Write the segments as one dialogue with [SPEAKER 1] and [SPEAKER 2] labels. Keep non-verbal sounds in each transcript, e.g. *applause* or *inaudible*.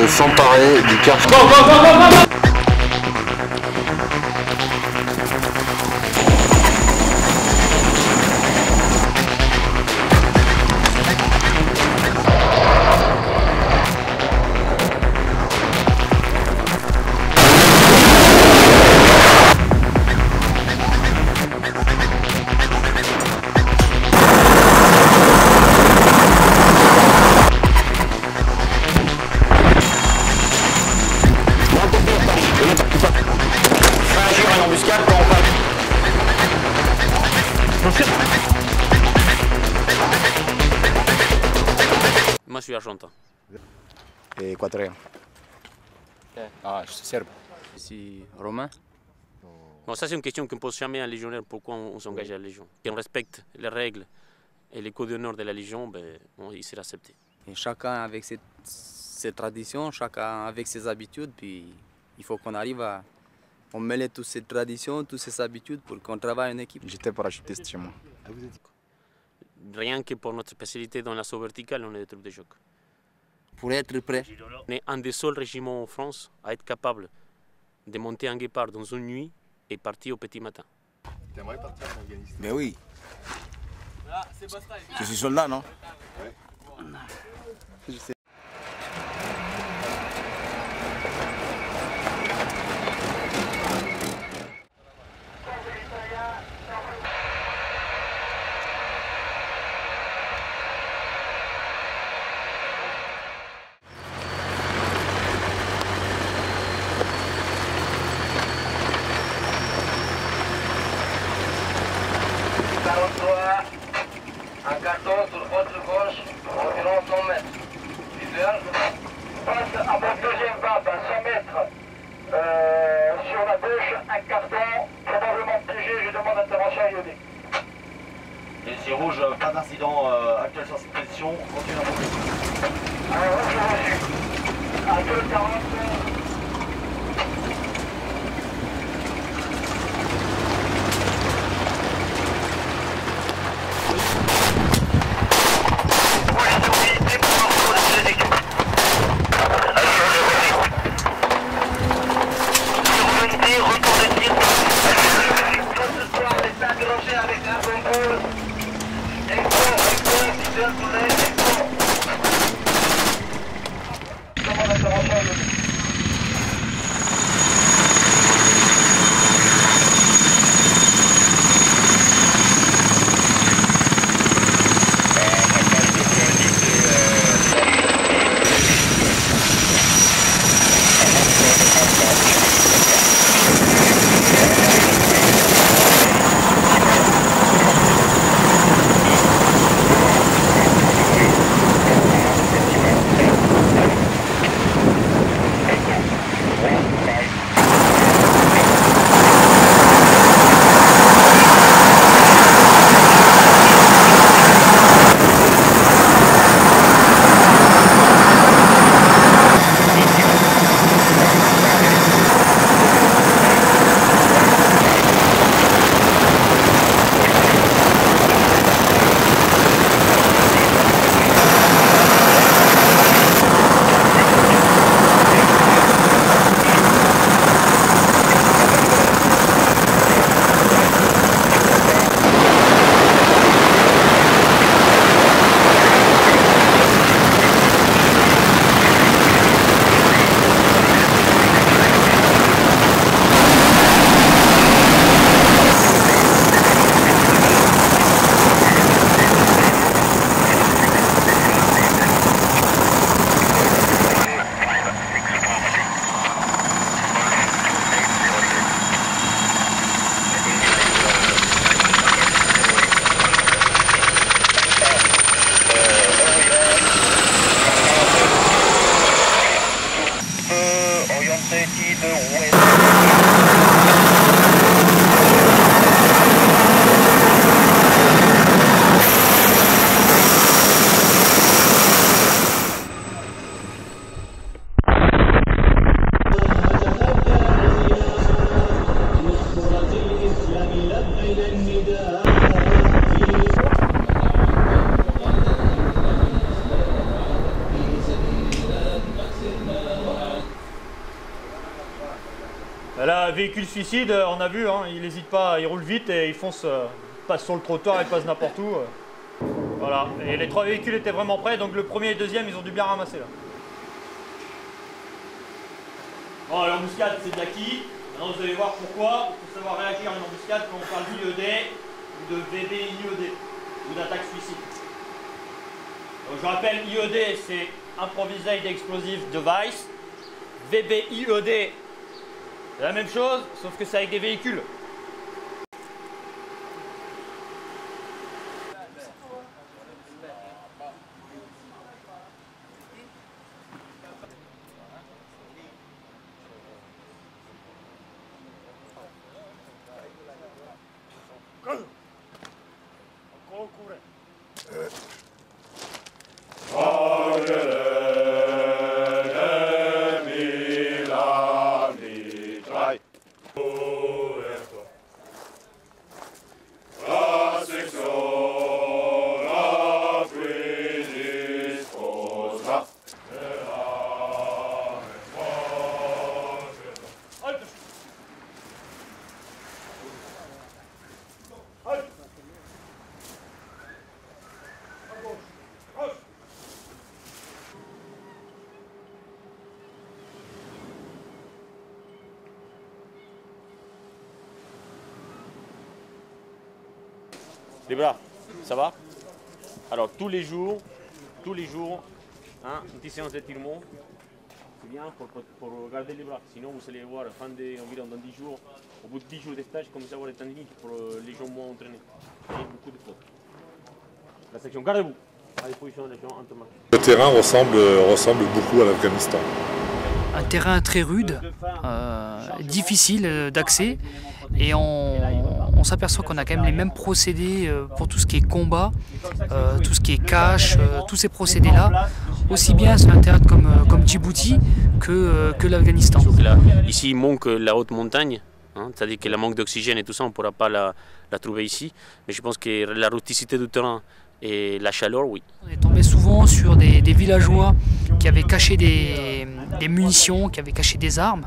[SPEAKER 1] de s'emparer du quartier.
[SPEAKER 2] Serbe.
[SPEAKER 3] C'est romain. Bon, ça, c'est une question qu'on pose jamais à un légionnaire. Pourquoi on, on s'engage à la Légion Si on respecte les règles et les codes d'honneur de la Légion, ben, on- il sera accepté.
[SPEAKER 4] Et chacun avec ses, ses traditions, chacun avec ses habitudes, puis il faut qu'on arrive à on mêler toutes ces traditions, toutes ces habitudes pour qu'on travaille en équipe.
[SPEAKER 2] J'étais parachutiste chez moi.
[SPEAKER 3] Rien que pour notre spécialité dans l'assaut vertical, on est des troupes de choc.
[SPEAKER 4] Pour être prêt.
[SPEAKER 3] On est un des seuls régiments en France à être capable de monter un guépard dans une nuit et partir au petit matin.
[SPEAKER 5] Ben oui. Je suis soldat, non?
[SPEAKER 6] Véhicule suicide, euh, on a vu, hein, il n'hésite pas, il roule vite et il fonce, euh, passe sur le trottoir, il passe n'importe où. euh. Voilà, et les trois véhicules étaient vraiment prêts, donc le premier et le deuxième, ils ont dû bien ramasser là. Bon, alors embuscade, c'est de l'acquis. Maintenant, vous allez voir pourquoi. Il faut savoir réagir à une embuscade quand on parle d'IED ou de VBIED ou d'attaque suicide. Donc, je rappelle, IED, c'est Improvised Explosive Device. VBIED, la même chose, sauf que c'est avec des véhicules.
[SPEAKER 3] Les bras, ça va? Alors tous les jours, tous les jours, hein, une petite séance d'étirement. C'est bien pour, pour, pour garder les bras. Sinon vous allez voir, fin de, environ dans 10 jours, au bout de 10 jours de stage, commencer à avoir des tendinites pour euh, les gens moins entraînés. Et beaucoup de fautes. La section, gardez-vous. À disposition des gens en Thomas.
[SPEAKER 7] Le terrain ressemble, ressemble beaucoup à l'Afghanistan.
[SPEAKER 8] un terrain très rude, euh, difficile euh, d'accès, et on, on s'aperçoit qu'on a quand même les mêmes procédés euh, pour tout ce qui est combat, euh, tout ce qui est cache, euh, tous ces procédés-là, aussi bien sur un terrain comme, comme Djibouti que, l'Afghanistan.
[SPEAKER 3] Ici, il manque la haute montagne. hein, C'est-à-dire que le manque d'oxygène et tout ça, on ne pourra pas la, la trouver ici. Mais je pense que la rusticité du terrain et la chaleur, oui.
[SPEAKER 8] On est tombé souvent sur des, villageois qui avaient caché des, munitions, qui avaient caché des armes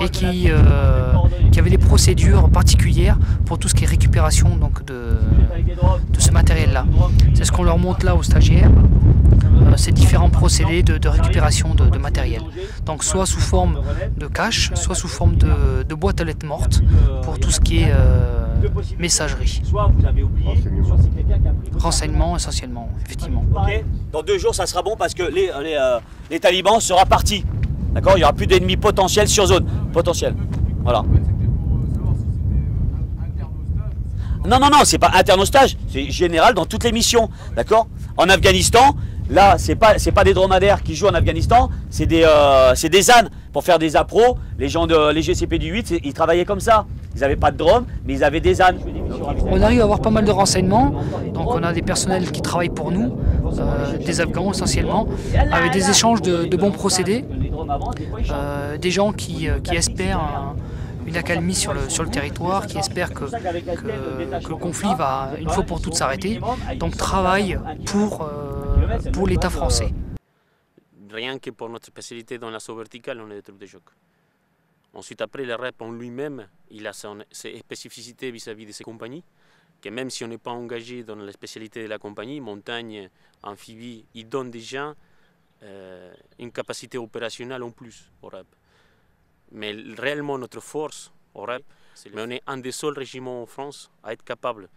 [SPEAKER 8] et qui, euh, qui avaient des procédures particulières pour tout ce qui est récupération donc de, ce matériel-là. C'est ce qu'on leur montre là aux stagiaires, euh, ces différents procédés de, récupération de, matériel. Donc soit sous forme de cache, soit sous forme de, boîte à lettres mortes pour tout ce qui est euh, messagerie.
[SPEAKER 9] Soit vous avez oublié, soit c'est quelqu'un qui a pris.
[SPEAKER 8] Renseignement essentiellement, effectivement.
[SPEAKER 9] Ok Dans deux jours, ça sera bon parce que les, les, euh, les talibans seront partis. D'accord Il n'y aura plus d'ennemis potentiels sur zone. Potentiels. Voilà. Non, non, non, c'est pas interne au stage, c'est général dans toutes les missions. D'accord? En Afghanistan, là, c'est pas, c'est pas des dromadaires qui jouent en Afghanistan, c'est des, euh, c'est des ânes. Pour faire des appros, les gens de les GCP du 8, c'est- ils travaillaient comme ça. Ils n'avaient pas de drone, mais ils avaient des ânes.
[SPEAKER 8] On arrive à avoir pas mal de renseignements, donc on a des personnels qui travaillent pour nous, euh, des Afghans essentiellement, avec des échanges de, bons procédés, euh, des gens qui, euh, qui espèrent un- une accalmie sur le, sur le territoire, qui espèrent que, que- le conflit va une fois pour toutes s'arrêter, donc travaillent pour, pour l'État français.
[SPEAKER 3] Rien que pour notre spécialité dans l'assaut vertical, on est des troupes de choc. Ensuite, après, le REP en lui-même, il a son, ses spécificités vis-à-vis de ses compagnies, que même si on n'est pas engagé dans la spécialité de la compagnie, montagne, amphibie, il donne déjà euh, une capacité opérationnelle en plus au REP. Mais réellement, notre force au REP, c'est mais on est un des seuls régiments en France à être capable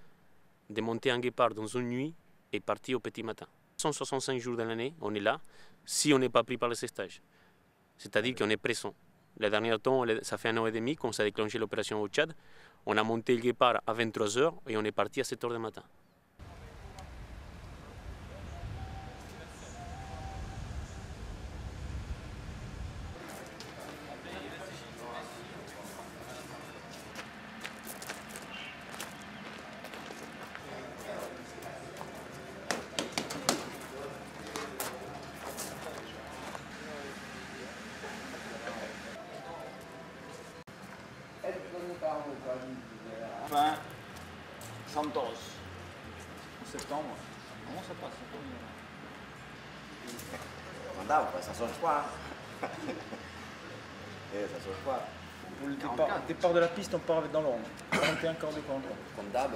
[SPEAKER 3] de monter un guépard dans une nuit et partir au petit matin. 165 jours de l'année, on est là, si on n'est pas pris par les stages. C'est-à-dire qu'on est présent. Le dernier temps, ça fait un an et demi qu'on s'est déclenché l'opération au Tchad. On a monté le guépard à 23h et on est parti à 7h du matin.
[SPEAKER 10] Santos. En septembre. Comment ça passe
[SPEAKER 11] Andava, ça change pas. é, ça change pas.
[SPEAKER 10] Pour le départ, départ de la piste, on part dans l'ordre. 41, 42, 43.
[SPEAKER 12] Comme d'hab,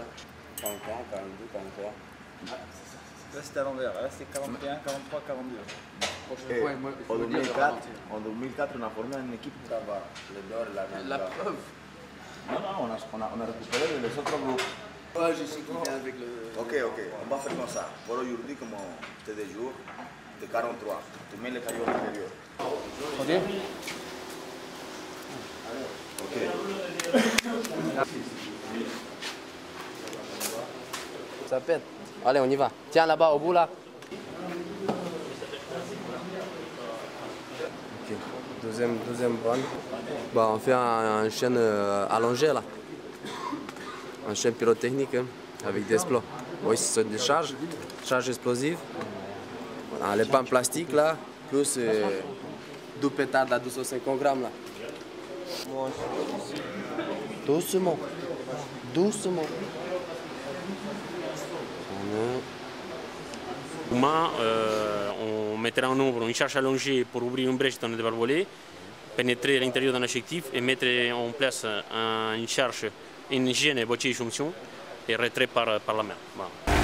[SPEAKER 12] 41, 42, 43.
[SPEAKER 10] Là c'était à l'envers, là c'est 41, 43, 42.
[SPEAKER 13] Eh, en 2004, en 2004, on a formé une équipe qui va le d'or, la
[SPEAKER 12] La preuve.
[SPEAKER 13] Non, non, on a, on a, on a récupéré les autres groupes.
[SPEAKER 12] Ouais, je sais qu'il vient avec le.
[SPEAKER 13] Ok, ok, on va faire comme ça. Pour aujourd'hui, comme c'est des jours de 43, tu mets les cailloux à l'intérieur.
[SPEAKER 12] Ok. Ça pète. Allez, on y va. Tiens là-bas, au bout là. Ok, deuxième, deuxième bonne. Bah, on fait un, un chaîne euh, allongé là. Un chaîne pyrotechnique hein, avec des exploits. Oui, c'est des charges, charges explosives. Les pains plastiques là, plus euh, deux pétards à 250 grammes là. Doucement. Doucement.
[SPEAKER 3] Demain, euh, on mettra en œuvre une charge allongée pour ouvrir une brèche dans le débarvolé, pénétrer l'intérieur d'un objectif et mettre en place un- une charge, une hygiène boîtier jonction et retrait par, par la main. Voilà.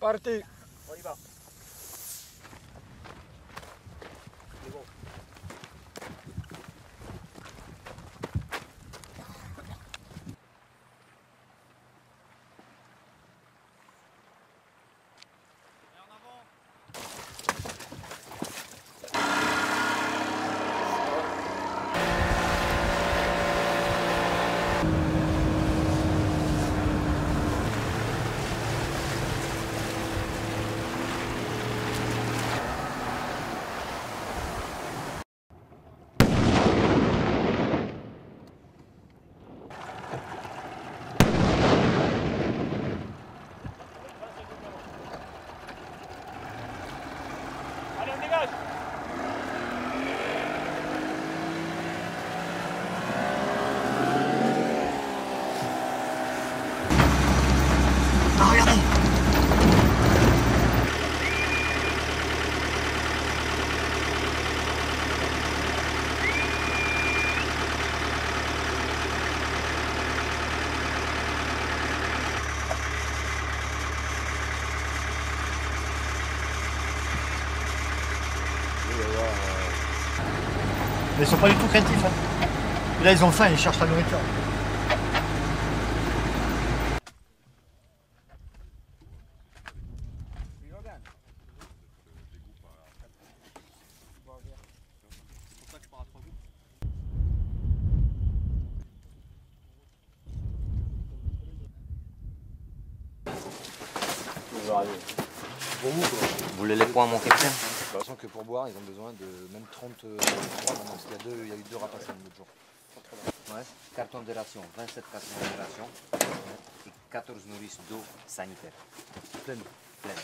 [SPEAKER 13] Parti
[SPEAKER 10] On y va.
[SPEAKER 6] Allez, on dégage
[SPEAKER 11] Mais ils sont pas du tout craintifs. hein. Là, ils ont faim, ils cherchent la nourriture.
[SPEAKER 14] Pour vous, quoi.
[SPEAKER 15] Vous voulez les points, mon capitaine
[SPEAKER 14] De toute façon, que pour boire, ils ont besoin de même 33 maintenant, parce qu'il y a, deux, il y a eu deux rapaces l'autre jour.
[SPEAKER 15] Ouais. Carton de ration, 27 cartons de ration et 14 nourrices d'eau sanitaire.
[SPEAKER 14] Pleine.
[SPEAKER 15] Pleine.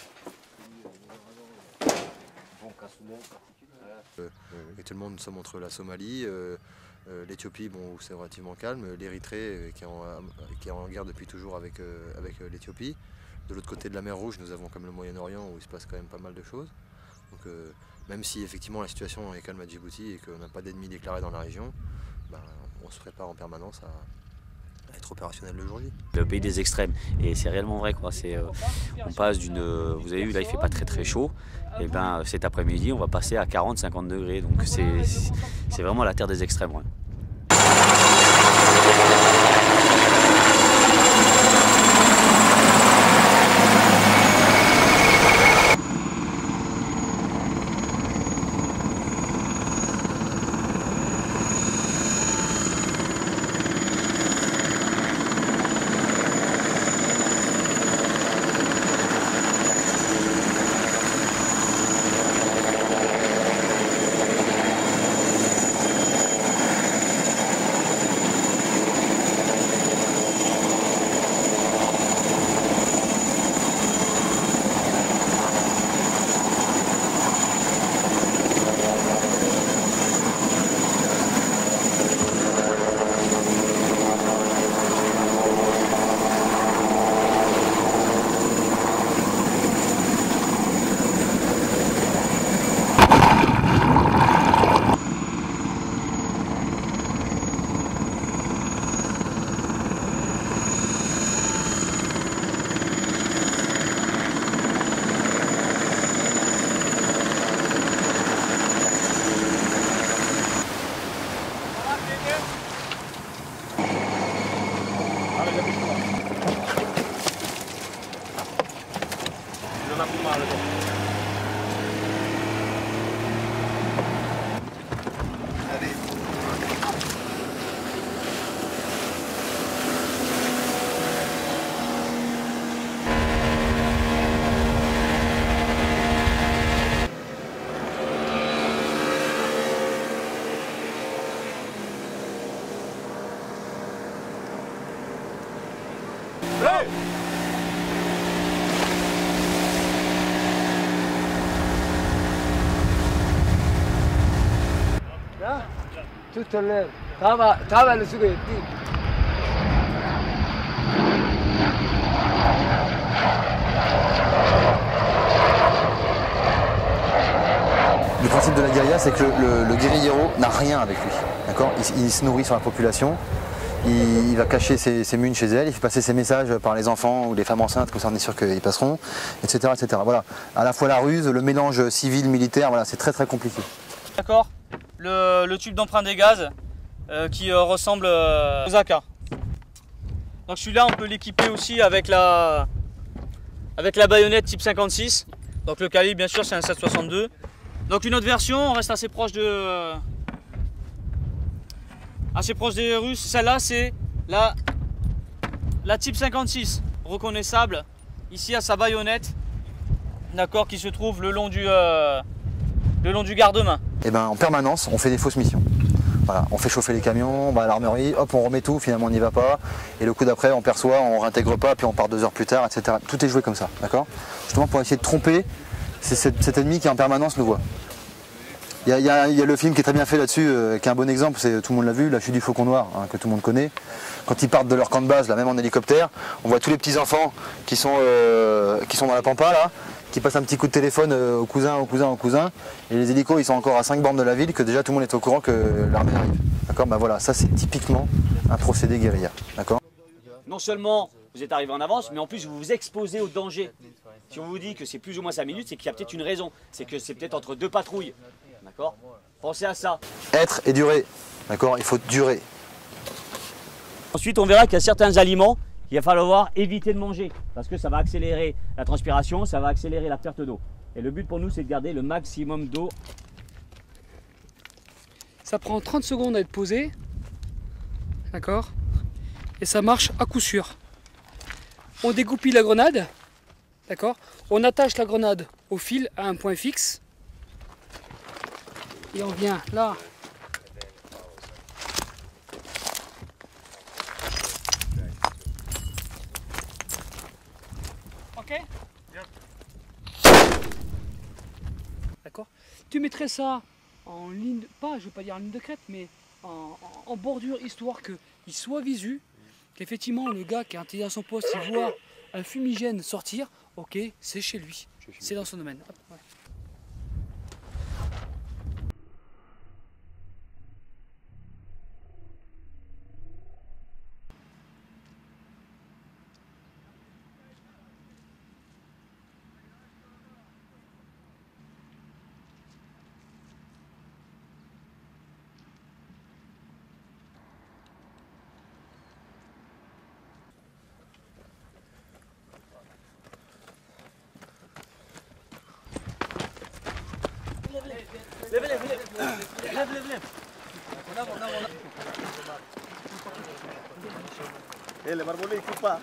[SPEAKER 15] Bon cassoulet.
[SPEAKER 14] Euh, et tout le monde sommes entre la Somalie, euh, euh, l'Éthiopie, bon, où c'est relativement calme, l'Érythrée, euh, qui, est en- euh, qui est en guerre depuis toujours avec, euh, avec euh, l'Éthiopie. De l'autre côté de la mer Rouge, nous avons comme le Moyen-Orient, où il se passe quand même pas mal de choses. Donc, euh, même si effectivement la situation est calme à Djibouti et qu'on n'a pas d'ennemis déclarés dans la région, ben, on se prépare en permanence à, être opérationnel le jour J.
[SPEAKER 9] le pays des extrêmes. Et c'est réellement vrai. Quoi. C'est, euh, on passe d'une. euh, Vous avez vu, là, il fait pas très très chaud. Et ben cet après-midi, on va passer à 40-50 degrés. Donc c'est, c'est- vraiment la terre des extrêmes.
[SPEAKER 16] Tout à l'heure. Tava, tava le
[SPEAKER 14] principe de la guérilla, c'est que le, le, le guérillero n'a rien avec lui. D'accord? Il, se nourrit sur la population. Il, il va cacher ses, ses munes chez elle, il fait passer ses messages par les enfants ou les femmes enceintes, comme ça on est sûr qu'ils passeront, etc., etc. Voilà. À la fois la ruse, le mélange civil-militaire, voilà, c'est très très compliqué.
[SPEAKER 17] D'accord le, tube d'emprunt des gaz euh, qui euh, ressemble euh, aux AK. Donc celui-là, on peut l'équiper aussi avec la, avec la baïonnette type 56. Donc le calibre, bien sûr, c'est un 762. Donc une autre version, on reste assez proche de, assez proche des Russes. Celle-là, c'est la, la type 56, reconnaissable ici à sa baïonnette, d'accord, qui se trouve le long du, le long du garde-main.
[SPEAKER 14] Et ben en permanence, on fait des fausses missions. On fait chauffer les camions, on va à l'armerie, hop, on remet tout, finalement on n'y va pas. Et le coup d'après, on perçoit, on réintègre pas, puis on part deux heures plus tard, etc. Tout est joué comme ça, d'accord? Justement pour essayer de tromper cet, cet ennemi qui en permanence nous voit. Il y a le film qui est très bien fait là-dessus, euh, qui est un bon exemple, c'est tout le monde l'a vu, La chute du faucon noir, hein, que tout le monde connaît. Quand ils partent de leur camp de base, là, même en hélicoptère, on voit tous les petits enfants qui sont, euh, qui sont dans la pampa là, qui passent un petit coup de téléphone euh, au cousin, au cousin, au cousin, et les hélicos ils sont encore à 5 bornes de la ville, que déjà tout le monde est au courant que l'armée arrive. D'accord? Bah voilà, ça c'est typiquement un procédé guérilla. D'accord?
[SPEAKER 9] Non seulement vous êtes arrivé en avance, mais en plus vous vous exposez au danger. Si on vous dit que c'est plus ou moins 5 minutes, c'est qu'il y a peut-être une raison. C'est que c'est peut-être entre deux patrouilles. D'accord? Pensez à ça.
[SPEAKER 14] Être et durer. D'accord? Il faut durer.
[SPEAKER 9] Ensuite, on verra qu'il y a certains aliments qu'il va falloir éviter de manger parce que ça va accélérer la transpiration, ça va accélérer la perte d'eau. Et le but pour nous, c'est de garder le maximum d'eau.
[SPEAKER 18] Ça prend 30 secondes à être posé. D'accord Et ça marche à coup sûr. On dégoupille la grenade. D'accord On attache la grenade au fil à un point fixe. Et on vient là. Ok D'accord Tu mettrais ça en ligne, pas, je vais pas dire en ligne de crête, mais en, en- en bordure, histoire qu'il soit visu, qu'effectivement le gars qui est intégré à son poste, il voit un fumigène sortir, ok, c'est chez lui, c'est dans son domaine. Hop, ouais.
[SPEAKER 10] Lève, lève, lève. Lève, lève, lève. En avant, en avant, en avant.
[SPEAKER 13] Eh, le barbone, il faut pas.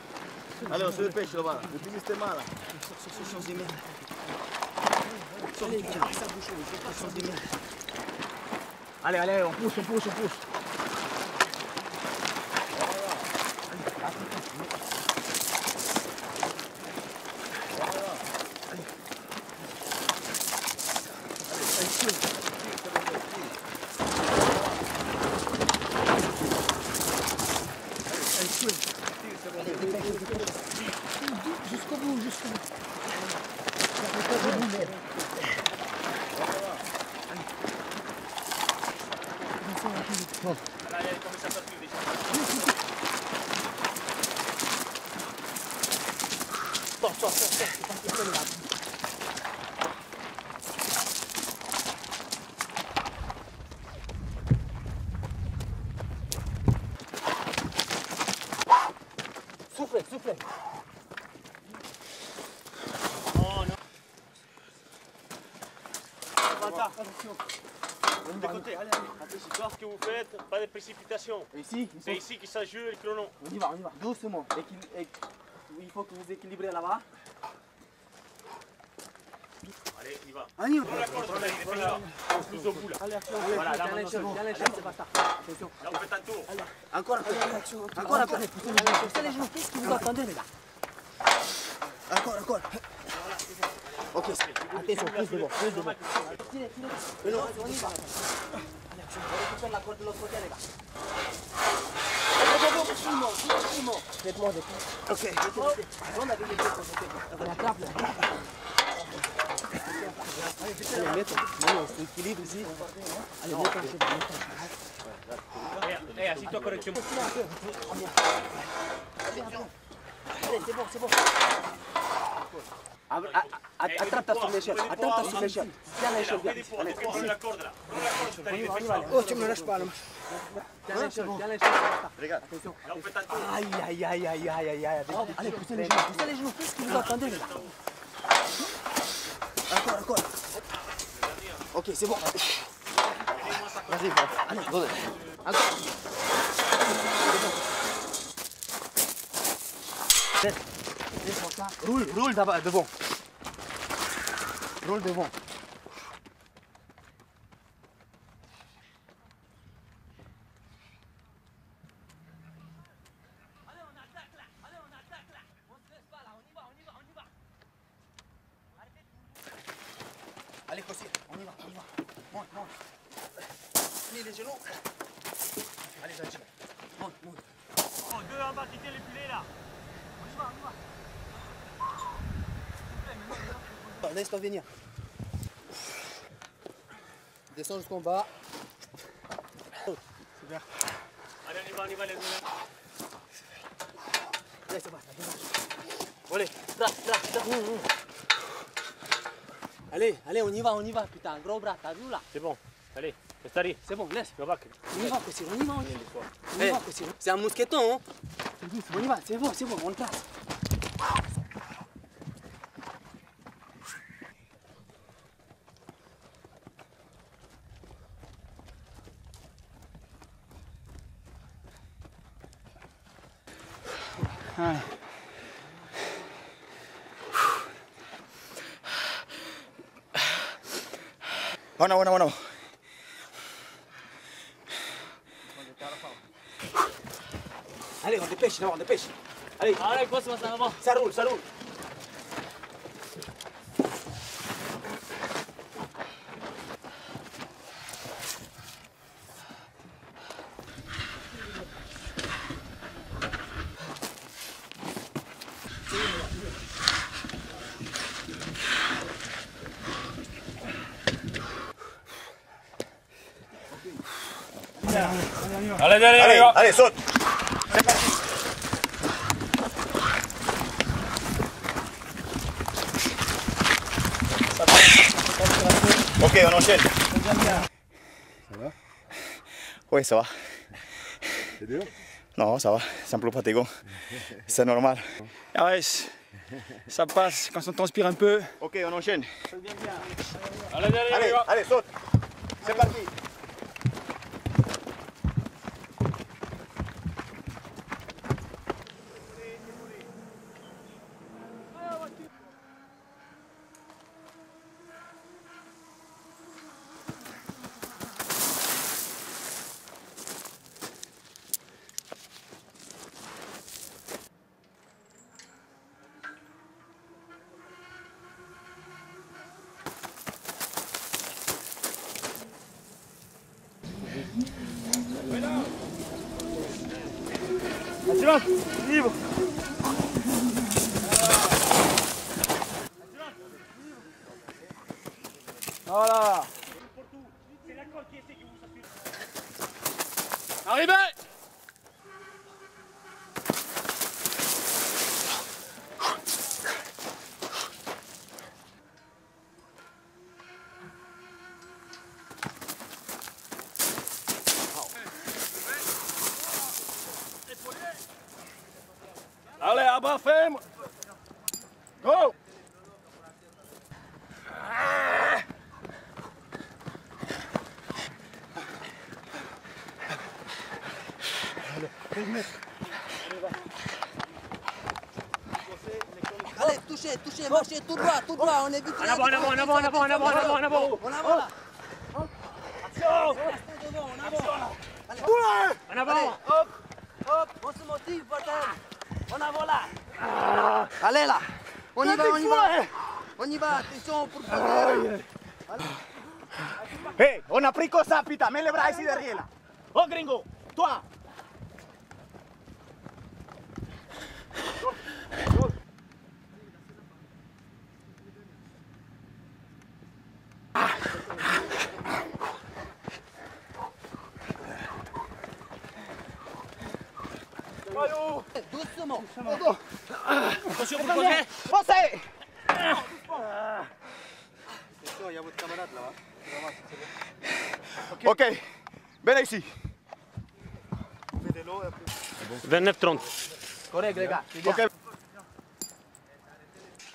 [SPEAKER 13] Allez, on se dépêche là-bas. Le film c'était mal.
[SPEAKER 10] Allez, allez, on pousse, on pousse, on pousse.
[SPEAKER 18] Jusqu'au bout, jusqu'au bout.
[SPEAKER 10] Soufflez, soufflez.
[SPEAKER 3] De côté, allez, allez. Sauf ce que vous faites, pas de précipitation.
[SPEAKER 10] Ici,
[SPEAKER 3] C'est ici que ça joue le chrono.
[SPEAKER 10] On y va, on y va. Doucement. Il faut que vous équilibrez là-bas.
[SPEAKER 3] Allez, on y va.
[SPEAKER 10] On y va.
[SPEAKER 3] La allez. Tous au bout là.
[SPEAKER 10] Allez, action.
[SPEAKER 3] Voilà, là, maintenant, c'est bon.
[SPEAKER 10] basta. Attention.
[SPEAKER 3] Là, on fait un tour.
[SPEAKER 10] Encore un peu. Encore un peu. Poussez les genoux. Qu'est-ce que vous attendez, les gars Encore, encore. Ok, attention, plus de bon, plus de bon. Tirez, tirez. On y va. Allez, action. On récupère la corde de l'autre côté, les gars. Doucement, doucement. Faites-moi des coups. Ok. On a des pieds sur le côté. La trappe, là. Allez, mettons. Non, c'est équilibre ici. Allez, mettons.
[SPEAKER 3] Eh, eh, assis-toi correctement.
[SPEAKER 10] Allez, c'est bon, c'est bon. Ah, ah, ah, Attrape-ta sur l'échelle, attrape-ta sur l'échelle. Tiens l'échelle bien. Allez,
[SPEAKER 3] Prends la corde là. Prends la corde, c'est
[SPEAKER 10] on y
[SPEAKER 3] arrivé.
[SPEAKER 10] Tiens. Attention.
[SPEAKER 3] Là, on fait.
[SPEAKER 10] Aïe, aïe, aïe, aïe, aïe, aïe, aïe. Allez, poussez les genoux, poussez les genoux. Qu'est-ce que vous attendez, les gars Encore, encore. Ok, c'est bon. Vas-y, va. Allez, go. Encore. Roule, roule d'abord, devant. Roule devant. Allez, Kossi, on y va, on y va. Monte, monte. Plie les genoux. Allez, Zadji. Monte, monte.
[SPEAKER 3] Oh, deux en bas qui tiennent les pilets là.
[SPEAKER 10] On y va, on y va. Laisse-toi venir. Super.
[SPEAKER 3] Allez, on y va, on y va les deux.
[SPEAKER 10] Allez, c'est bon. Allez, tra, tra, tra. Allez, allez, on y va, on y va, putain, gros bras, t'as vu là
[SPEAKER 3] C'est bon. Allez, Stari.
[SPEAKER 10] C'est bon, laisse.
[SPEAKER 3] On va.
[SPEAKER 10] On y va, Kossi, on y va. On y va, Kossi. C'est un mousqueton, hein On y va, c'est bon, c'est bon, on le place.
[SPEAKER 13] Bueno, bueno, bueno.
[SPEAKER 19] Allez, on dépêche, là, on dépêche. Allez,
[SPEAKER 6] Allez, quoi, ça va, avant
[SPEAKER 19] ça roule, ça roule.
[SPEAKER 6] Allez,
[SPEAKER 13] saute. Ok, on enchaîne.
[SPEAKER 7] Ça va
[SPEAKER 13] Oui, ça va.
[SPEAKER 7] C'est dur
[SPEAKER 13] Non, ça va, c'est un peu fatigant. C'est normal.
[SPEAKER 11] Ah ouais, ça passe quand on transpire un peu.
[SPEAKER 13] Ok, on enchaîne.
[SPEAKER 6] allez, allez,
[SPEAKER 13] Allez,
[SPEAKER 6] allez,
[SPEAKER 13] allez, saute. C'est parti.
[SPEAKER 11] Silence, libre. Voilà.
[SPEAKER 19] Marchez tout droit, tout droit, on est vite
[SPEAKER 6] En avant, en avant, en avant, en avant, en avant, en avant, en avant
[SPEAKER 19] avant là.
[SPEAKER 6] Action
[SPEAKER 19] avant.
[SPEAKER 6] En avant
[SPEAKER 19] hop, hop, on se motive, avant là. Allez là. On y va, on y va. On y va, attention pour.
[SPEAKER 13] Hey, on a pris que ça, putain. Mets les bras ici derrière là. Oh, gringo, toi. Ici.
[SPEAKER 3] 29-30.
[SPEAKER 19] Correct, les gars.
[SPEAKER 13] Ok.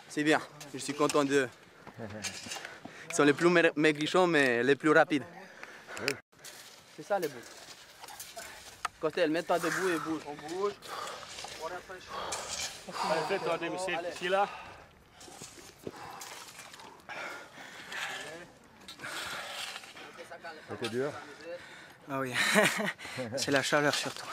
[SPEAKER 10] C'est bien, je suis content d'eux. Ils sont les plus maigri- maigrichons, mais les plus rapides. C'est ça les bouts. Costel, mets-toi debout et bouge. On bouge.
[SPEAKER 6] Allez, fais-toi des missiles ici, là.
[SPEAKER 7] C'était dur
[SPEAKER 11] Ah oui, *laughs* c'est la chaleur surtout.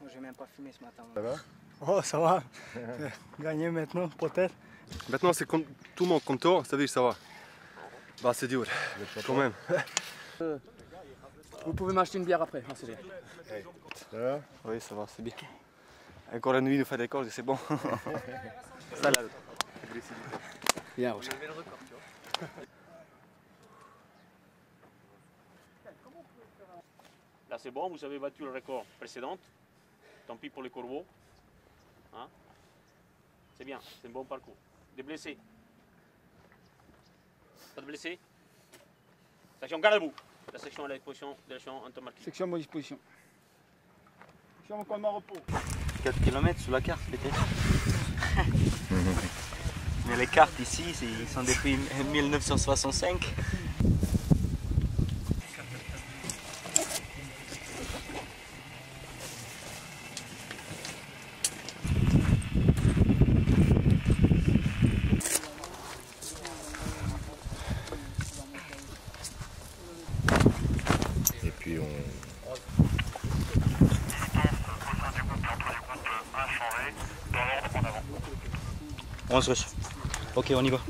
[SPEAKER 11] Moi, j'ai même pas fumé ce matin.
[SPEAKER 7] Ça va
[SPEAKER 11] Oh, ça va. *laughs* Gagner maintenant, peut-être.
[SPEAKER 20] Maintenant, c'est tout le monde contour, ça veut dire ça va. Bah, c'est dur, quand même.
[SPEAKER 10] Vous pouvez m'acheter une bière après. Ah, c'est bien.
[SPEAKER 20] Ça va
[SPEAKER 13] Oui, ça va, c'est bien. Encore la nuit, nous fait des cordes, c'est bon. *laughs* ça, là.
[SPEAKER 10] Bien, Roger.
[SPEAKER 3] Là, c'est bon, vous avez battu le record précédent. Tant pis pour les corbeaux. Hein c'est bien, c'est un bon parcours. Des blessés Pas de blessés Section, garde debout. La section à la disposition de la section Antomarquis.
[SPEAKER 11] Section à ma disposition. Je suis encore en repos.
[SPEAKER 4] 4 km sur la carte peut-être. *laughs* Mais les cartes ici, ils sont depuis 1965.
[SPEAKER 21] Ok, on y va.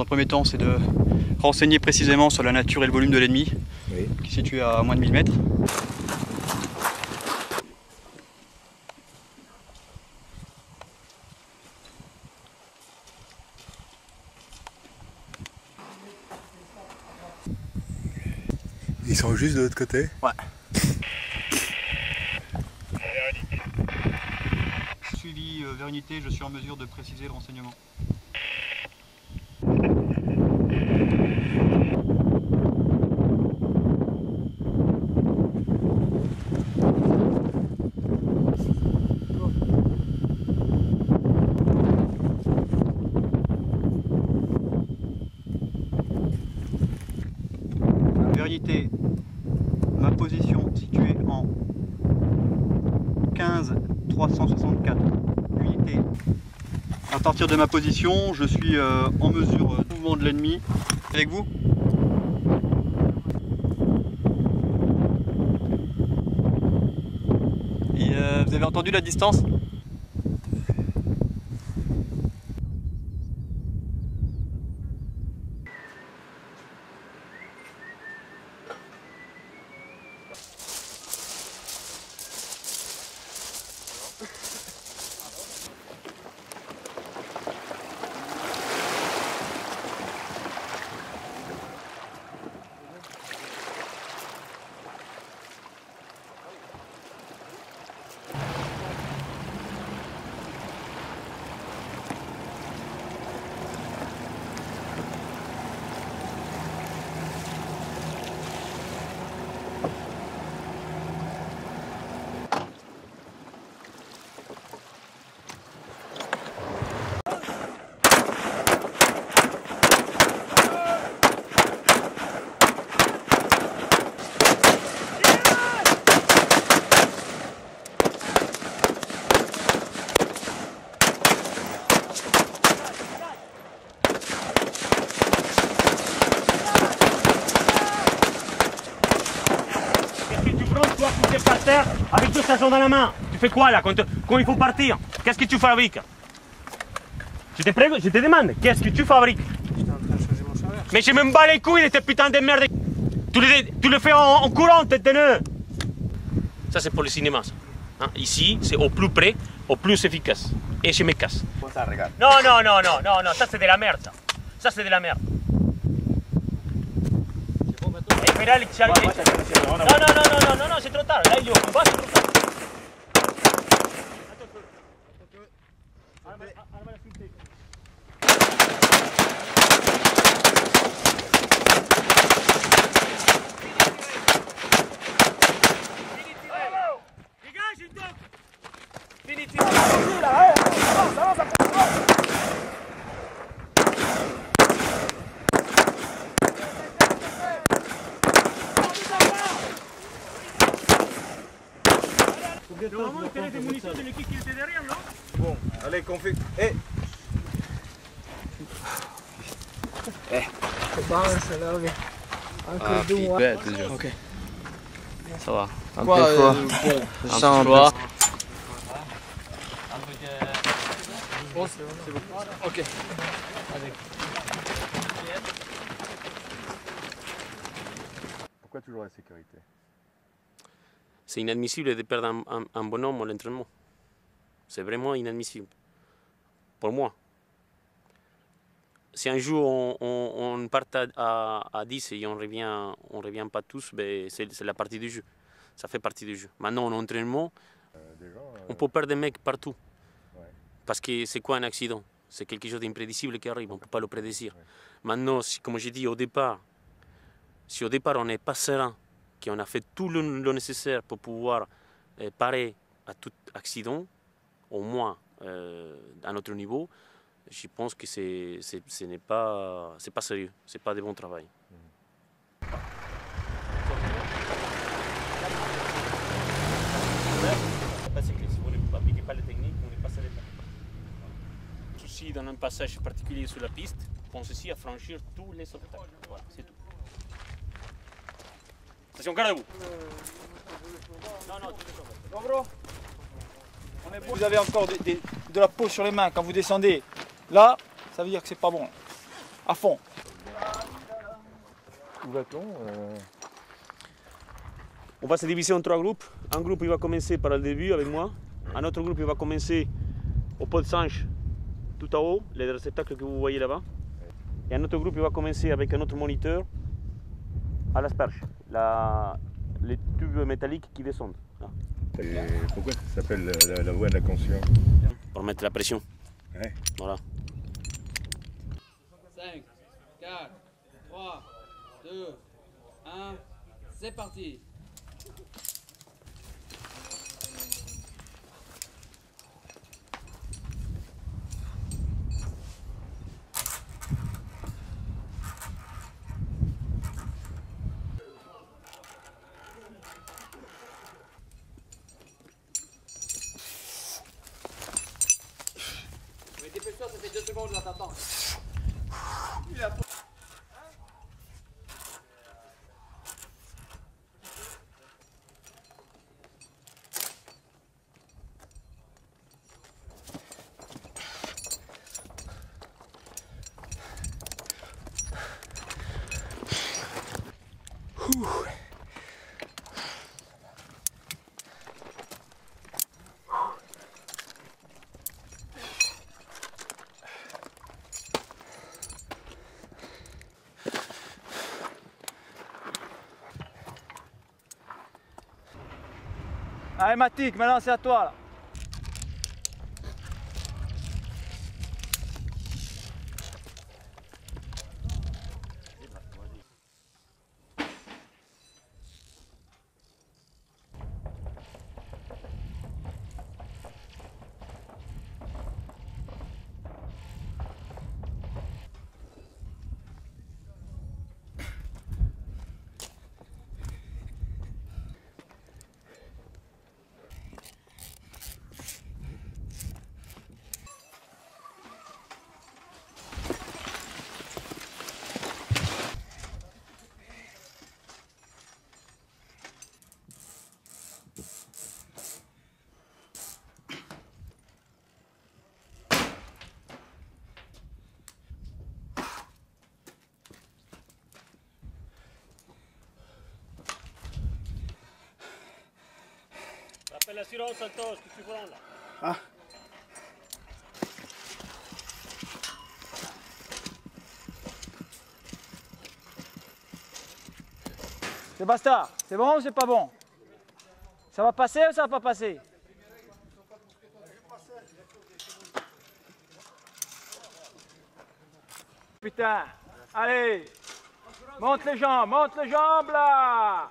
[SPEAKER 21] Dans un premier temps, c'est de renseigner précisément sur la nature et le volume de l'ennemi, qui est situé à moins de 1000 mètres.
[SPEAKER 22] Ils sont juste de l'autre côté?
[SPEAKER 21] Ouais. Suivi euh, vers unité, je suis en mesure de préciser le renseignement. Vérité, ma position située en 15 364 unités. À de ma position, je suis euh, en mesure de mouvement de l'ennemi. Avec vous Et euh, vous avez entendu la distance
[SPEAKER 3] Qu'est-ce que tu prends toi couché par terre dans la main Tu fais quoi là quand, te- quand il faut partir? Qu'est-ce que tu fabriques? Je te, pré- je te demande, qu'est-ce que tu fabriques? Mais je me bats les couilles de tes putains de merde Tu le, tu le fais en, en courant, tête de nœud Ça c'est pour le cinéma ça. Hein, Ici, c'est au plus près, au plus efficace. Et je me casse. Non, non, non, non, non, non, ça c'est de la merde ça. Ça c'est de la merde. Espera Xavi. Non, non, non, non, non, non, non, c'est trop tard. Là, yo, va, c'est trop tard. Normalement, tu as des munitions de l'équipe qui était derrière, non
[SPEAKER 13] Bon, allez, config. Eh
[SPEAKER 12] Eh. Balance là, ok. Encore
[SPEAKER 4] Ah,
[SPEAKER 12] deux mois.
[SPEAKER 4] bête, déjà.
[SPEAKER 12] Ok.
[SPEAKER 4] Ça va.
[SPEAKER 12] Un Quoi, peu quoi euh, bon, ça, un
[SPEAKER 4] peu froid.
[SPEAKER 12] Bon, c'est bon. Ok. Allez.
[SPEAKER 7] pas toujours la sécurité?
[SPEAKER 3] C'est inadmissible de perdre un, un- un bonhomme à l'entraînement. C'est vraiment inadmissible. Pour moi. Si un jour on, part à, à, à 10 et on revient, on revient pas tous, ben c'est la partie du jeu. Ça fait partie du jeu. Maintenant, en entraînement, on peut perdre des mecs partout. Parce que c'est quoi un accident? C'est quelque chose d'imprédicible qui arrive, on ne peut pas le prédire. Maintenant, si, comme j'ai dit au départ, si au départ on n'est pas serein, qu'on a fait tout le, nécessaire pour pouvoir euh, parer à tout accident, au moins à notre niveau, je pense que c'est, c'est- ce n'est pas, c'est pas sérieux, c'est pas de bon travail. Si vous n'appliquez pas les techniques, vous ne passez pas. Souci dans un passage particulier sur la piste, pensez-y à franchir tous les obstacles. Voilà, c'est tout. Attention, gardez-vous. Non, non, tout est correct.
[SPEAKER 11] Bon, bro On est bon. Vous avez encore de la peau sur les mains quand vous descendez. Là, ça veut dire que c'est pas bon. À fond.
[SPEAKER 7] Où va-t-on euh,
[SPEAKER 3] On va se diviser en trois groupes. Un groupe il va commencer par le début avec moi. Un autre groupe il va commencer au pot de singe tout en haut, les réceptacles que vous voyez là-bas. Et un autre groupe il va commencer avec un autre moniteur à l'asperge, la, les tubes métalliques qui descendent.
[SPEAKER 7] Et Pourquoi ça s'appelle la, la- la voie de la conscience
[SPEAKER 3] pour mettre la pression.
[SPEAKER 7] Ouais.
[SPEAKER 3] Voilà.
[SPEAKER 23] 5, 4, 3, 2, 1, c'est parti. Mais dépêche-toi, ça fait 2 secondes là, t'attends.
[SPEAKER 11] Allez, Matic, maintenant c'est à toi. Là.
[SPEAKER 3] L'assurance, Santos, que tu là.
[SPEAKER 11] Ah. Sébastien, c'est bon ou c'est pas bon? Ça va passer ou ça va pas passer? Putain, allez. Monte les jambes, monte les jambes là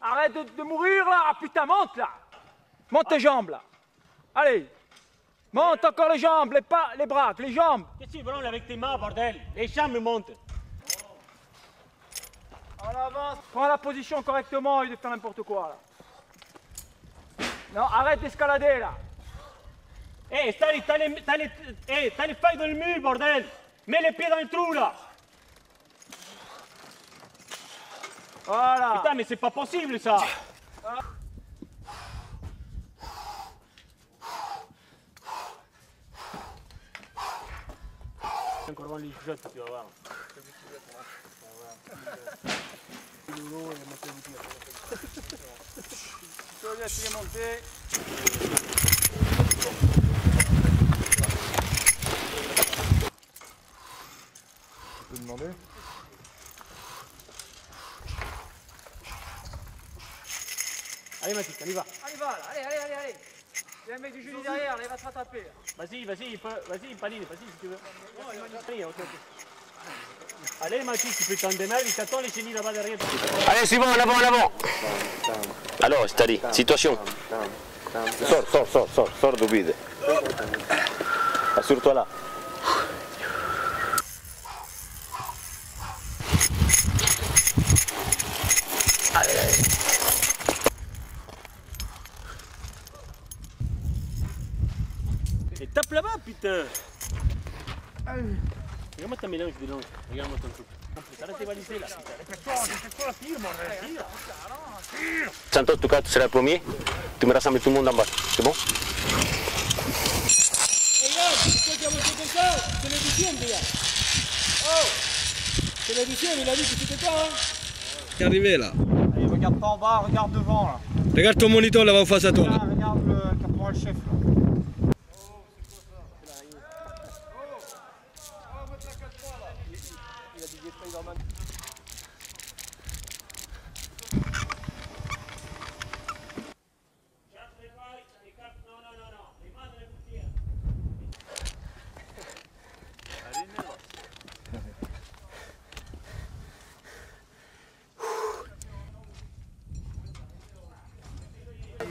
[SPEAKER 11] Arrête de, de mourir là Ah, Putain, monte là. Monte tes jambes là. Allez. Monte encore les jambes, les pas, les bras, les jambes.
[SPEAKER 3] Qu'est-ce que tu branles avec tes mains, bordel? Les jambes montent.
[SPEAKER 11] En avance. Prends la position correctement et de faire n'importe quoi là. Non, arrête d'escalader là.
[SPEAKER 3] Eh, t'as les, t'as les, t'as les, eh, t'as les failles dans le mur, bordel. Mets les pieds dans le trou, là
[SPEAKER 11] Voilà
[SPEAKER 3] Putain, mais c'est pas possible, ça Encore dans les jeux, tu vas voir.
[SPEAKER 11] Je
[SPEAKER 1] peux demander
[SPEAKER 11] Allez Mathis, on y va. Allez, va, là. allez, allez, allez, allez. Il y a un mec du Julie derrière, là, il va se rattraper.
[SPEAKER 3] Vas-y, vas-y, il peut- vas-y, Paline, vas-y si tu veux. Allez. Allez, Mathis, tu peux t'en démarrer, il t'attend les chenilles là-bas derrière.
[SPEAKER 24] Allez, suivant, en avant, en avant. Alors, steady, situation.
[SPEAKER 9] Sors, sors, sors, sors, sors du vide. Assure-toi là.
[SPEAKER 3] Et tape là-bas, putain Regarde-moi ta mélange. Regarde-moi ton truc. Arrête de baliser là, putain. Respecte-toi la fille, mon rêve.
[SPEAKER 24] Santos, tu, seras le premier. Tu me rassembles tout le monde en bas. C'est bon?
[SPEAKER 11] Ça C'est le deuxième déjà. Oh C'est le deuxième, il a dit que c'était toi, hein
[SPEAKER 1] T'es arrivé là.
[SPEAKER 11] Allez, regarde pas en bas, regarde devant là.
[SPEAKER 1] Regarde ton moniteur là-bas en face à toi.
[SPEAKER 11] Regarde le caporal chef là.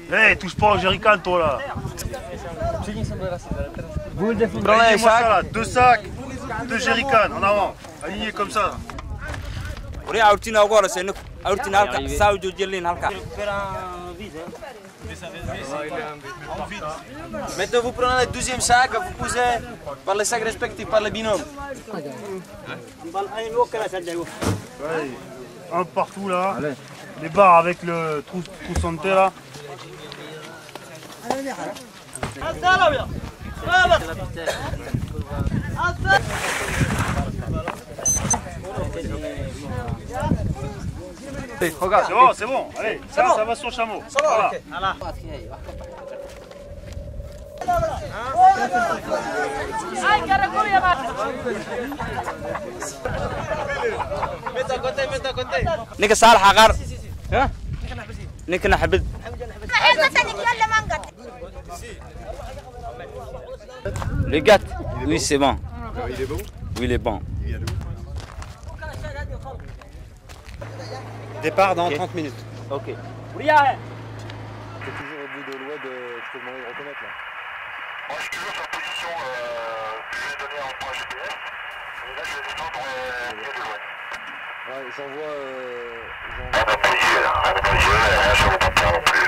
[SPEAKER 25] Hé, touche pas au jerrycan toi là Alignez-moi ça,
[SPEAKER 26] sacs.
[SPEAKER 25] là, Deux sacs, deux jerrycans en avant. Alignez comme ça.
[SPEAKER 4] Uri awrtina ugu horeysa inu awrtina halka saa u joojiyelin halka
[SPEAKER 27] Maintenant, vous prenez le deuxième sac, vous posez par les sacs respectifs, par les binômes.
[SPEAKER 25] Un partout là. Les barres avec le trou, trou santé là.
[SPEAKER 27] Regarde.
[SPEAKER 25] C'est bon, c'est bon. Allez,
[SPEAKER 27] C'est
[SPEAKER 25] ça,
[SPEAKER 27] bon.
[SPEAKER 25] ça va sur chameau.
[SPEAKER 27] C'est bon,
[SPEAKER 25] Voilà.
[SPEAKER 27] ok. Mets à côté, mets à côté.
[SPEAKER 4] ninka saalaxa qaar ninkana xabid Le gars, oui c'est bon.
[SPEAKER 1] Il est bon
[SPEAKER 4] Oui il est bon.
[SPEAKER 26] Départ dans 30 minutes.
[SPEAKER 4] Ok.
[SPEAKER 1] T'es toujours au bout de l'oued, euh, tu peux demander de reconnaître là.
[SPEAKER 22] Moi, je suis toujours sur la position euh, que j'ai donnée en point GPS. Et là, je vais descendre euh, bien de loin.
[SPEAKER 1] Ouais, j'envoie. Euh,
[SPEAKER 22] On va pas y aller, là. On va pas là. Je ne vais pas faire non plus.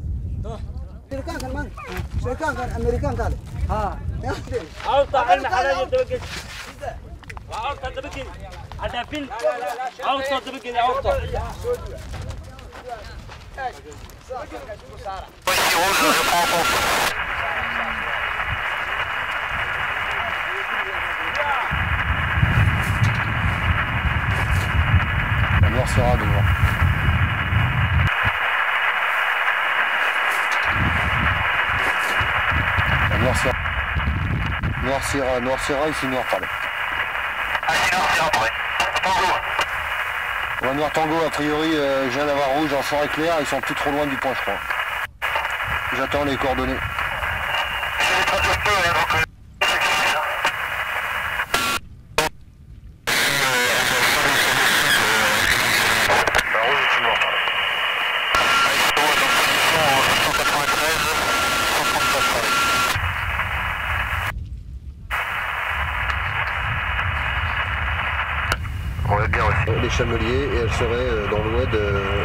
[SPEAKER 28] شيكان قال أمريكان قال. ها.
[SPEAKER 3] أوطى علم حلاجه دبقت أوطى. دبقت عدافين أوطى دبقت
[SPEAKER 1] يا أوطى. Thank you. Noircira, noircira, ici noir pâle. Ouais, noir tango, a priori, euh, je viens d'avoir rouge en forêt claire, ils sont plus trop loin du point, je crois. J'attends les coordonnées.
[SPEAKER 22] On
[SPEAKER 1] Chamelier et elle serait euh, dans l'oued euh,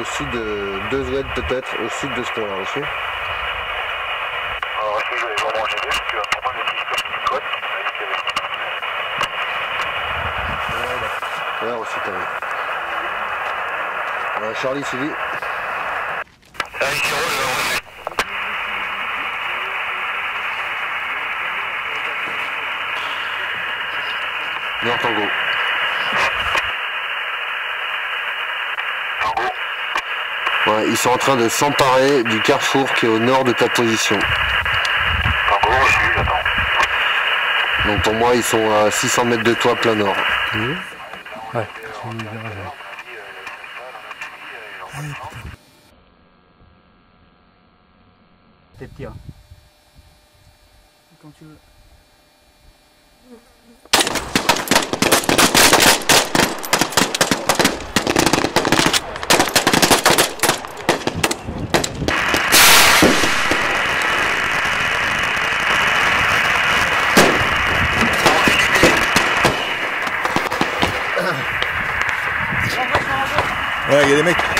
[SPEAKER 1] au sud de deux oueds de ce qu'on a reçu.
[SPEAKER 29] Alors, est-ce que vous allez vraiment enchaîner Parce que pour moi, dit qu'il y avait.
[SPEAKER 1] Ouais, reçu. Euh, Charlie suivi. Nord Tango. Ouais, ils sont en train de s'emparer du carrefour qui est au nord de ta position. Donc pour moi, ils sont à 600 mètres de toi, plein nord.
[SPEAKER 30] Ouais.
[SPEAKER 11] T'es tir. Quand tu veux.
[SPEAKER 22] Ouais, il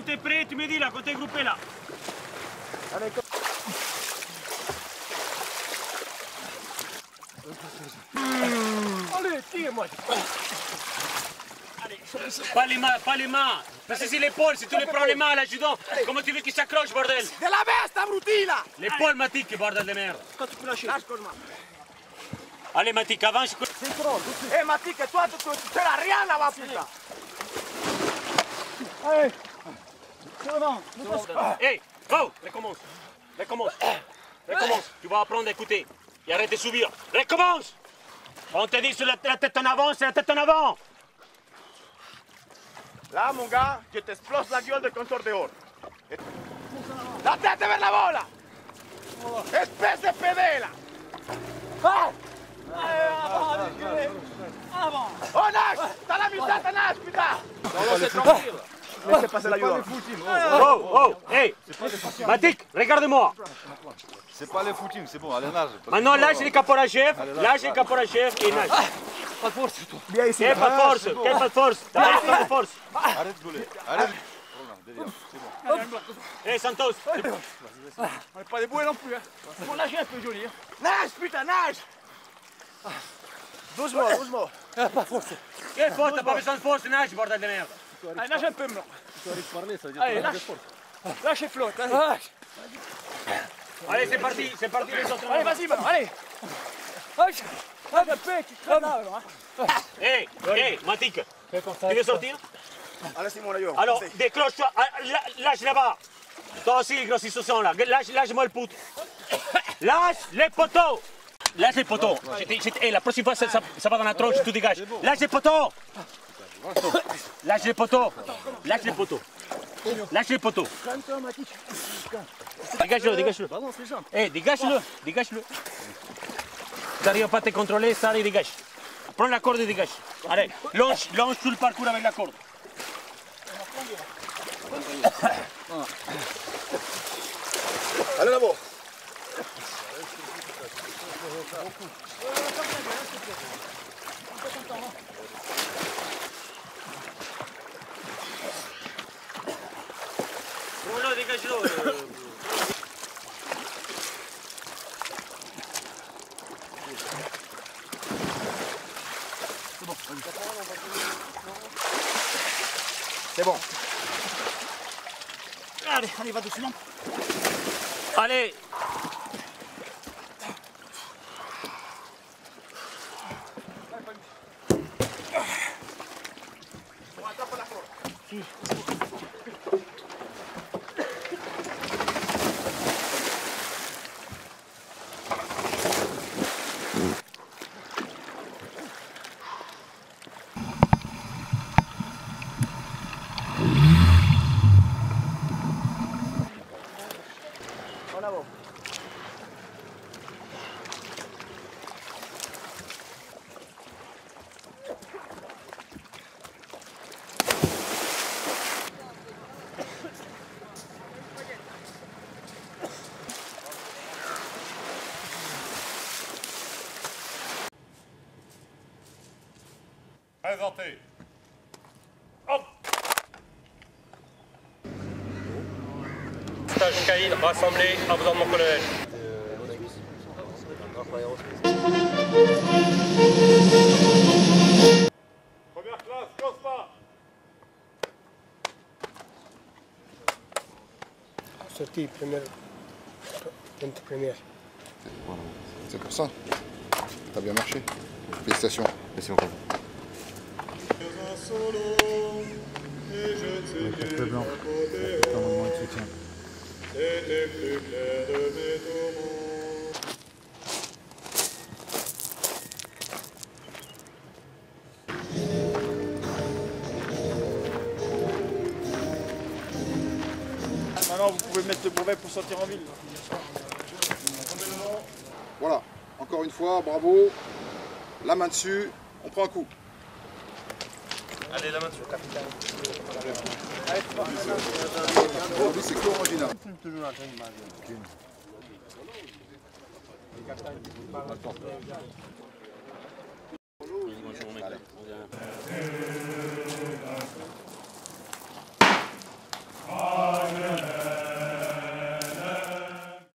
[SPEAKER 3] Sergent, quand t'es prêt, tu me dis là, quand t'es groupé là.
[SPEAKER 11] Allez, tire-moi.
[SPEAKER 3] Pas les mains, pas les mains. Parce que c'est l'épaule, si tu les prends les mains, l'adjudant, comment tu veux qu'il s'accroche, bordel
[SPEAKER 13] De la veste, abruti là
[SPEAKER 3] L'épaule, Matic, bordel de merde.
[SPEAKER 11] Quand tu peux lâcher.
[SPEAKER 13] Lâche con moi.
[SPEAKER 3] Allez, Matic, avance.
[SPEAKER 13] Eh, Matic, toi, tu, sers à rien là-bas, putain.
[SPEAKER 11] Allez.
[SPEAKER 3] Hé, go, recommence. Recommence. Recommence. Tu vas apprendre à écouter. Et arrête de subir. Recommence. On te dit sur la, la tête en avant, c'est la tête en avant.
[SPEAKER 13] Là, mon gars, je t'explose la gueule de compteur dehors. La tête vers la bola Espèce de pédé, là Ah
[SPEAKER 11] Avant
[SPEAKER 13] Oh, nage T'as la musette, nage, putain Laissez passer la gueule.
[SPEAKER 3] Oh, oh, hey, Matic, regarde-moi.
[SPEAKER 7] C'est pas les footings, c'est bon, allez nage.
[SPEAKER 3] Maintenant, lâche les caporal chef, lâche les caporal chef et nage.
[SPEAKER 11] Pas de force.
[SPEAKER 13] Viens ici.
[SPEAKER 3] Quelle pas de force, quelle pas de force, pas de force.
[SPEAKER 7] Arrête de gauler, arrête. C'est bon.
[SPEAKER 3] Hé, Santos,
[SPEAKER 11] On n'est pas des bouées non plus. Hein. Faut nager un peu joli. Hein.
[SPEAKER 13] Nage, putain, nage Doucement, doucement.
[SPEAKER 11] Ah, pas de force.
[SPEAKER 3] quelle force, t'as pas besoin de force, nage, bordel de merde.
[SPEAKER 11] Allez, nage un peu, moi.
[SPEAKER 30] Tu arrives parler, ça veut dire
[SPEAKER 11] Allez, lâche. Lâche et flotte. Allez,
[SPEAKER 3] Allez, c'est parti, c'est parti les autres.
[SPEAKER 11] allez vas-y, allez. Allez, allez, un peu, crame là, alors, hein.
[SPEAKER 3] Hé, hé, Matic, tu veux sortir
[SPEAKER 13] Allez, Simon, là.
[SPEAKER 3] Alors, décroche-toi, ah, lâche là-bas. Toi aussi, gros, ils se sont là. Lâche, lâche-moi le poutre. Lâche les poteaux. Lâche les poteaux. Hé, la prochaine fois, ça, ça- ça va dans la tronche, tu dégages. Lâche les poteaux. Lâche les poteaux. Lâche les poteaux. Lâche les poteaux. Dégage-le, dégage-le.
[SPEAKER 30] Jambes.
[SPEAKER 3] Hé, dégage-le, dégage-le. Tu n'arrives pas à te contrôler, ça, allez, dégage. Prends la corde et dégage. Allez, longe, longe tout le parcours avec la corde.
[SPEAKER 13] Allez, là-bas.
[SPEAKER 3] Prends-le, dégage-le.
[SPEAKER 13] C'est bon.
[SPEAKER 11] Allez, allez, va doucement.
[SPEAKER 10] Allez
[SPEAKER 11] En avant.
[SPEAKER 3] Présenté.
[SPEAKER 31] Stage Caïd rassemblé à besoin de mon colonel.
[SPEAKER 3] Première classe, pas.
[SPEAKER 32] Sortie première. Première.
[SPEAKER 8] C'est pour ça. T'as bien marché. Félicitations. Merci beaucoup.
[SPEAKER 33] Soutien.
[SPEAKER 3] C'était plus clair de mes tourments.
[SPEAKER 11] Maintenant, vous pouvez mettre le brevet pour sortir en ville.
[SPEAKER 8] Voilà. Encore une fois, bravo. La main dessus. On prend un coup.
[SPEAKER 11] Allez, la main dessus, capitaine.
[SPEAKER 8] Aujourd'hui, c'est original.
[SPEAKER 3] Ah